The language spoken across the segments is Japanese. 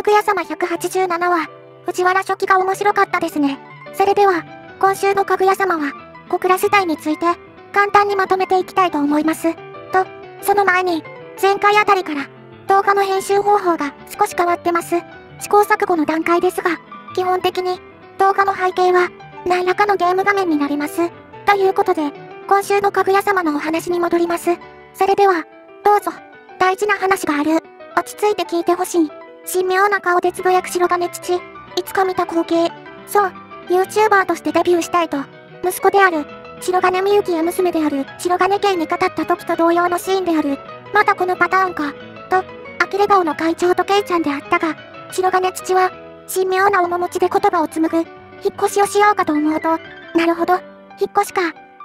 かぐや様187は、藤原初期が面白かったですね。それでは、今週のかぐや様は、小倉世帯について、簡単にまとめていきたいと思います。と、その前に、前回あたりから、動画の編集方法が少し変わってます。試行錯誤の段階ですが、基本的に、動画の背景は、何らかのゲーム画面になります。ということで、今週のかぐや様のお話に戻ります。それでは、どうぞ、大事な話がある。落ち着いて聞いてほしい。神妙な顔でつぶやく白金父。いつか見た光景。そう、YouTuber としてデビューしたいと、息子である、白金みゆきや娘である、白金家に語った時と同様のシーンである。またこのパターンか。と、呆れ顔の会長とケイちゃんであったが、白金父は、神妙な面持ちで言葉を紡ぐ、引っ越しをしようかと思うと、なるほど、引っ越しか。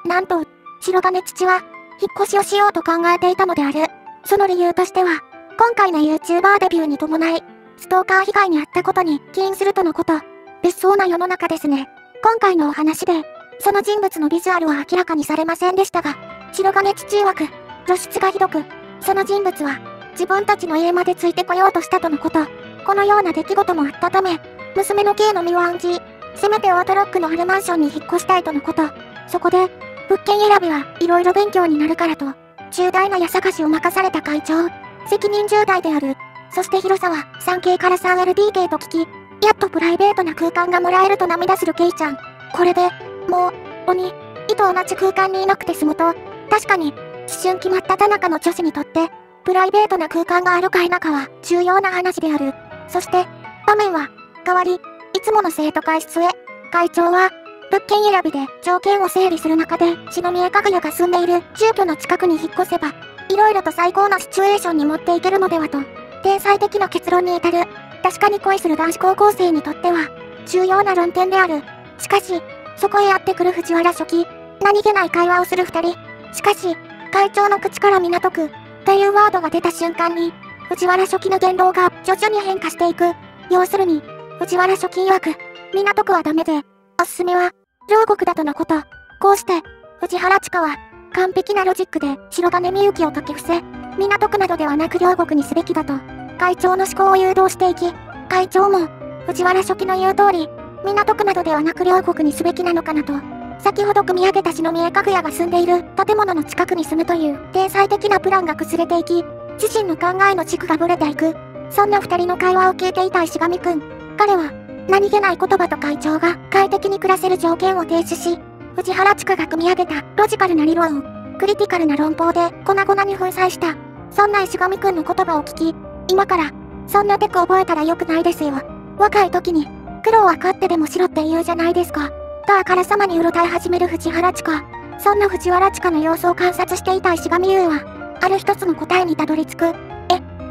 なんと、白金父は、引っ越しをしようと考えていたのである。その理由としては、今回の YouTuber デビューに伴い、ストーカー被害に遭ったことに起因するとのこと。物騒な世の中ですね。今回のお話で、その人物のビジュアルは明らかにされませんでしたが、白金父曰く、露出がひどく、その人物は、自分たちの家までついてこようとしたとのこと。このような出来事もあったため、娘の K の身を案じ、せめてオートロックのあるマンションに引っ越したいとのこと。そこで、物件選びは色々勉強になるからと、重大な家探しを任された会長。責任重大である。そして広さは 3K から 3LDK と聞き、やっとプライベートな空間がもらえると涙するケイちゃん。これで、もう、鬼、意と同じ空間にいなくて済むと、確かに、一瞬決まった田中の女子にとって、プライベートな空間があるか否かは重要な話である。そして、場面は、代わり、いつもの生徒会室へ、会長は、物件選びで条件を整理する中で、篠宮かぐやが住んでいる住居の近くに引っ越せば、いろいろと最高なシチュエーションに持っていけるのではと、天才的な結論に至る。確かに恋する男子高校生にとっては、重要な論点である。しかし、そこへやってくる藤原初期、何気ない会話をする二人。しかし、会長の口から港区、というワードが出た瞬間に、藤原初期の言動が徐々に変化していく。要するに、藤原初期曰く、港区はダメで、おすすめは、両国だとのこと。こうして、藤原千佳は、完璧なロジックで白金みゆきを解き伏せ、港区などではなく両国にすべきだと、会長の思考を誘導していき、会長も、藤原初期の言う通り、港区などではなく両国にすべきなのかなと、先ほど組み上げた篠宮かぐやが住んでいる建物の近くに住むという天才的なプランが崩れていき、自身の考えの軸がぶれていく。そんな二人の会話を聞いていた石上くん。彼は、何気ない言葉と会長が快適に暮らせる条件を提出し、藤原地区が組み上げたロジカルな理論を、クリティカルな論法で粉々に粉砕した。そんな石上くんの言葉を聞き、今から、そんなテク覚えたらよくないですよ。若い時に、苦労は勝ってでもしろって言うじゃないですか。とあからさまにうろたえ始める藤原地下。そんな藤原地下の様子を観察していた石上優は、ある一つの答えにたどり着く。え、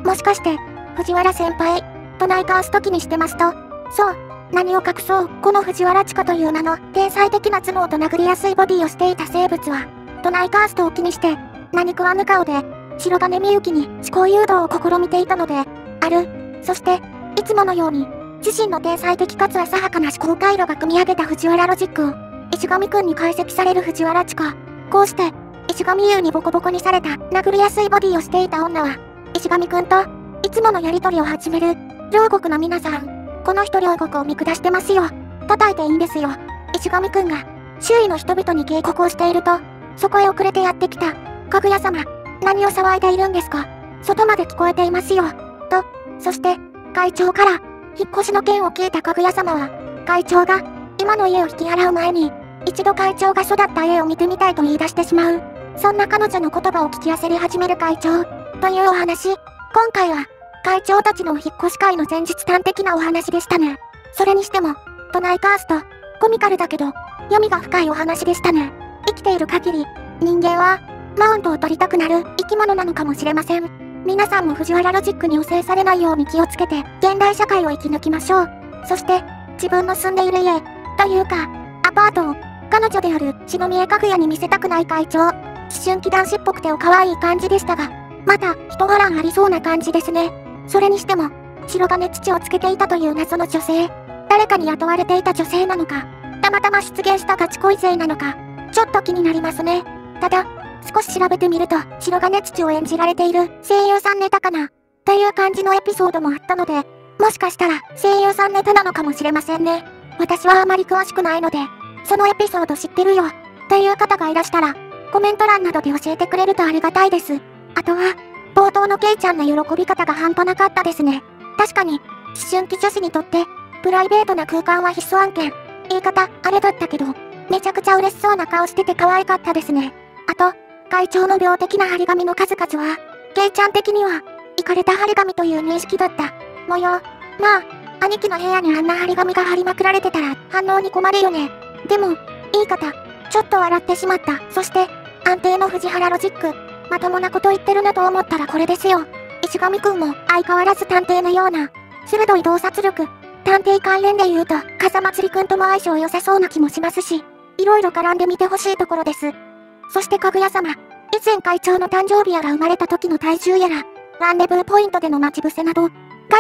もしかして、藤原先輩、と内観す時にしてますと、そう、何を隠そう、この藤原地下という名の天才的な頭脳と殴りやすいボディをしていた生物は、都内カーストを気にして、何食わぬ顔で、白金みゆきに思考誘導を試みていたので、ある。そして、いつものように、自身の天才的かつ浅はかな思考回路が組み上げた藤原ロジックを、石上くんに解析される藤原地下。こうして、石上優にボコボコにされた殴りやすいボディをしていた女は、石上くんと、いつものやりとりを始める、両国の皆さん。この人両国を見下してますよ。叩いていいんですよ。石上くんが、周囲の人々に警告をしていると、そこへ遅れてやってきた、かぐや様。何を騒いでいるんですか？外まで聞こえていますよ。と、そして、会長から、引っ越しの件を聞いたかぐや様は、会長が、今の家を引き払う前に、一度会長が育った家を見てみたいと言い出してしまう。そんな彼女の言葉を聞き焦り始める会長、というお話。今回は、会長たちのお引っ越し会の前日端的なお話でしたね。それにしても、都内カースト、コミカルだけど、読みが深いお話でしたね。生きている限り、人間は、マウントを取りたくなる生き物なのかもしれません。皆さんも藤原ロジックに汚染されないように気をつけて、現代社会を生き抜きましょう。そして、自分の住んでいる家、というか、アパートを、彼女である篠宮かぐやに見せたくない会長。思春期男子っぽくてお可愛い感じでしたが、また、人波乱ありそうな感じですね。それにしても、白金土をつけていたという謎の女性。誰かに雇われていた女性なのか、たまたま出現したガチ恋勢なのか、ちょっと気になりますね。ただ、少し調べてみると、白金土を演じられている声優さんネタかな、という感じのエピソードもあったので、もしかしたら声優さんネタなのかもしれませんね。私はあまり詳しくないので、そのエピソード知ってるよ、という方がいらしたら、コメント欄などで教えてくれるとありがたいです。あとは、冒頭のケイちゃんの喜び方が半端なかったですね。確かに、思春期女子にとって、プライベートな空間は必須案件。言い方、あれだったけど、めちゃくちゃ嬉しそうな顔してて可愛かったですね。あと、会長の病的な張り紙の数々は、ケイちゃん的には、イかれた張り紙という認識だった。模様。まあ、兄貴の部屋にあんな張り紙が貼りまくられてたら反応に困るよね。でも、言い方、ちょっと笑ってしまった。そして、安定の藤原ロジック。まともなこと言ってるなと思ったらこれですよ。石上くんも相変わらず探偵のような、鋭い洞察力。探偵関連で言うと、風祭りくんとも相性良さそうな気もしますし、いろいろ絡んでみてほしいところです。そしてかぐや様、以前会長の誕生日やら生まれた時の体重やら、ランデブーポイントでの待ち伏せなど、がっ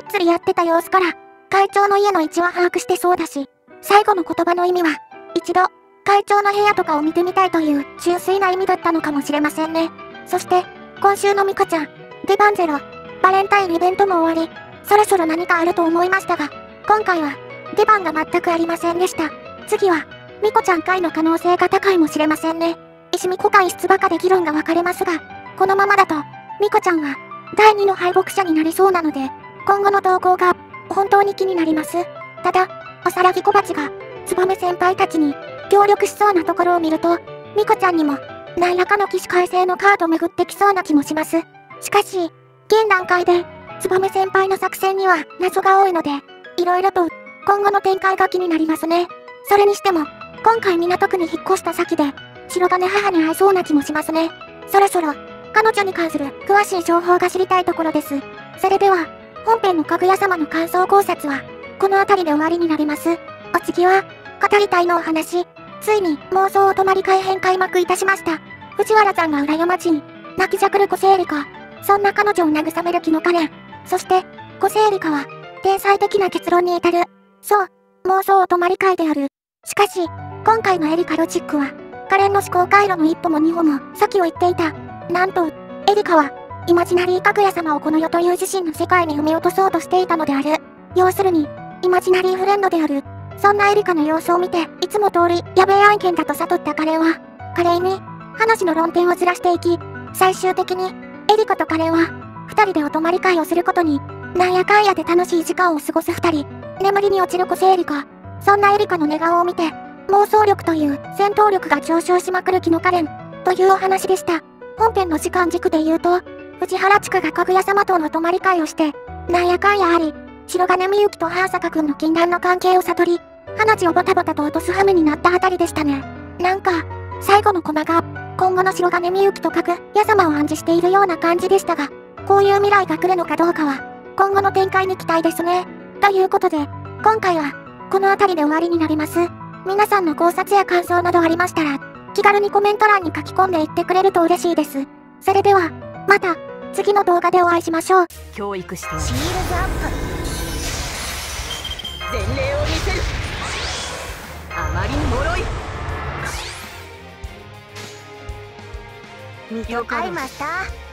つりやってた様子から、会長の家の位置は把握してそうだし、最後の言葉の意味は、一度、会長の部屋とかを見てみたいという純粋な意味だったのかもしれませんね。そして、今週のミカちゃん、デバンゼロ、バレンタインイベントも終わり、そろそろ何かあると思いましたが、今回は、出番が全くありませんでした。次は、ミコちゃん会の可能性が高いもしれませんね。石見子会室バカで議論が分かれますが、このままだと、ミコちゃんは、第2の敗北者になりそうなので、今後の動向が、本当に気になります。ただ、おさらぎ小鉢が、ツバメ先輩たちに、協力しそうなところを見ると、ミコちゃんにも、何らかの起死回生のカード巡ってきそうな気もします。しかし、現段階で、ツバメ先輩の作戦には謎が多いので、いろいろと、今後の展開が気になりますね。それにしても、今回港区に引っ越した先で、白金母に会えそうな気もしますね。そろそろ、彼女に関する詳しい情報が知りたいところです。それでは、本編のかぐや様の感想考察は、この辺りで終わりになります。お次は、語りたいのお話。ついに、妄想お泊まり会編開幕いたしました。藤原さんが裏山地に、泣きじゃくる個性理か。そんな彼女を慰める気のカレン。そして、個性理かは、天才的な結論に至る。そう、妄想お泊まり会である。しかし、今回のエリカロジックは、カレンの思考回路の一歩も二歩も先を言っていた。なんと、エリカは、イマジナリーかぐや様をこの世という自身の世界に踏み落とそうとしていたのである。要するに、イマジナリーフレンドである。そんなエリカの様子を見て、いつも通り、やべえ案件だと悟ったカレンは、カレンに、話の論点をずらしていき、最終的に、エリカとカレンは、二人でお泊まり会をすることに、なんやかんやで楽しい時間を過ごす二人、眠りに落ちる個性エリカ。そんなエリカの寝顔を見て、妄想力という戦闘力が上昇しまくるキノカレン、というお話でした。本編の時間軸で言うと、藤原地区がかぐや様との泊まり会をして、なんやかんやあり、白金みゆきとハーサカ君の禁断の関係を悟り、花地をボタボタと落とす羽目になったあたりでしたね。なんか、最後のコマが、今後の白金みゆきとかぐや様を暗示しているような感じでしたが、こういう未来が来るのかどうかは、今後の展開に期待ですね。ということで、今回は、この辺りで終わりになります。皆さんの考察や感想などありましたら、気軽にコメント欄に書き込んでいってくれると嬉しいです。それでは、また、次の動画でお会いしましょう。教育してシールズアップ前例を見せる。あまりに脆い。了解マスター